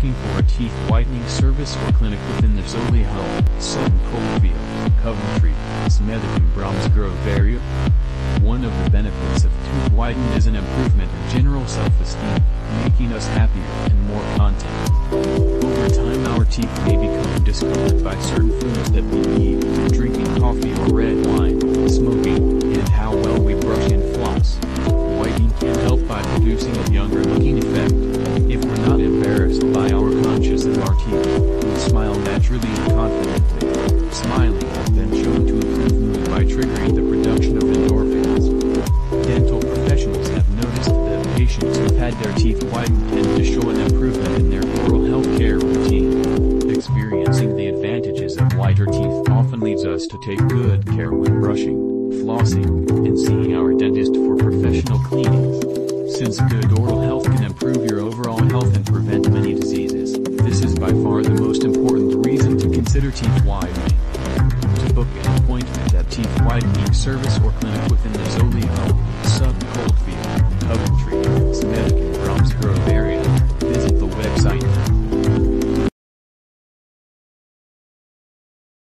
looking for a teeth whitening service or clinic within the Health, Sutton Coldfield, Coventry, Smethwick Bromsgrove area? One of the benefits of tooth whitening is an improvement in general self-esteem, making us happier and more content. Over time our teeth may become discolored by certain foods that we eat, drinking coffee or red smile naturally and confidently. Smiling has been shown to improve mood by triggering the production of endorphins. Dental professionals have noticed that patients who've had their teeth whitened tend to show an improvement in their oral health care routine. Experiencing the advantages of whiter teeth often leads us to take good care when brushing, flossing, and seeing our dentist for professional cleanings. Since good oral health can improve your overall health and prevent many diseases, by far the most important reason to consider teeth whitening. To book an appointment at teeth whitening service or clinic within the Solihull.